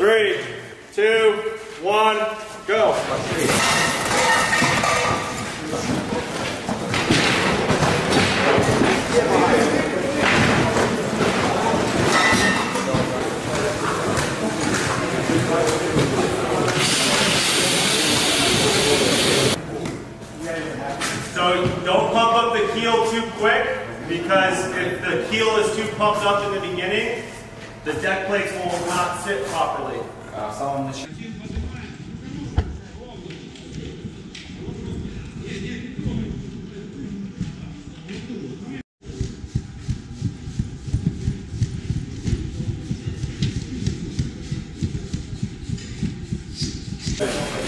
three, two, one, go. So don't pump up the keel too quick because if the keel is too pumped up in the beginning, the deck plates will not sit properly. Uh, Thank you.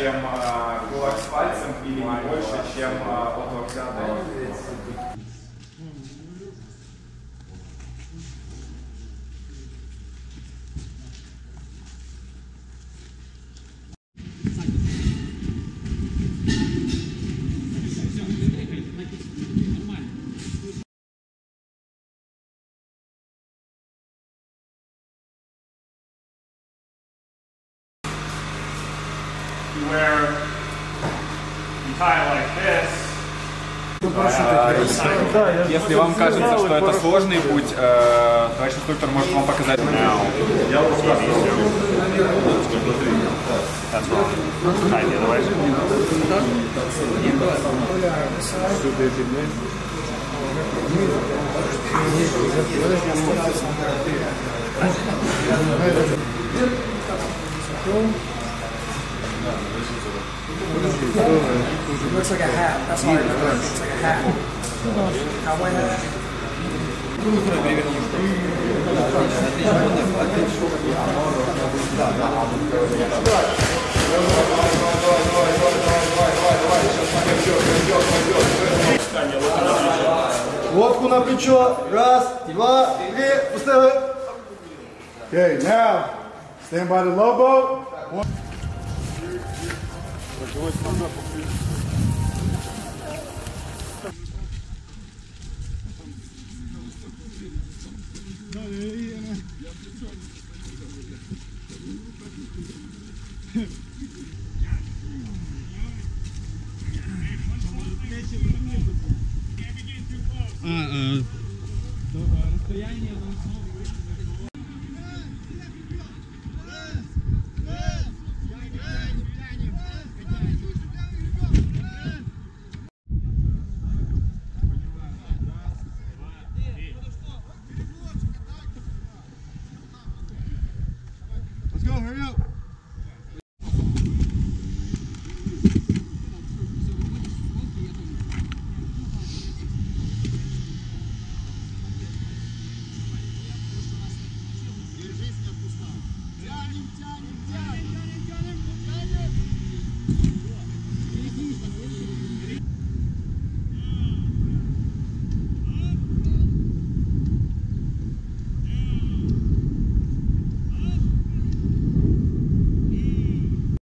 Чем а, кулак с пальцем или не больше, чем Where you tie it like this, Если вам кажется, что это сложный путь, э, товарищ инструктор может вам показать. that's wrong. Tie it the other way. It looks like a hat. That's all I remember. It looks like a hat. Cowboy hat. Лодку на плечо. Раз, два, три. Пустили. Okay, now stand by the low boat. One. А, а. Расстояние нам снова